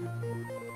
Música